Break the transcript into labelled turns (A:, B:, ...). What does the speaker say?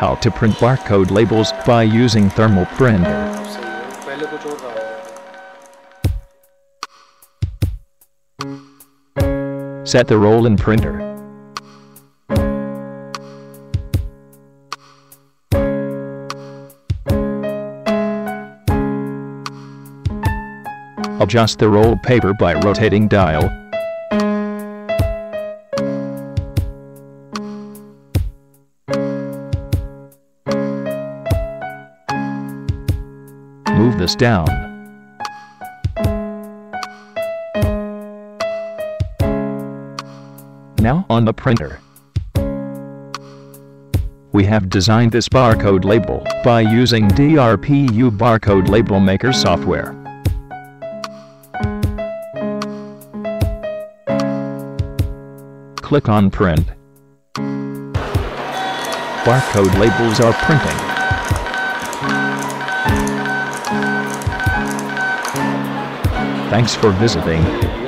A: How to print barcode labels by using thermal printer. Set the roll in printer. Adjust the roll paper by rotating dial Move this down. Now on the printer. We have designed this barcode label by using DRPU Barcode Label Maker software. Click on Print. Barcode labels are printing. Thanks for visiting.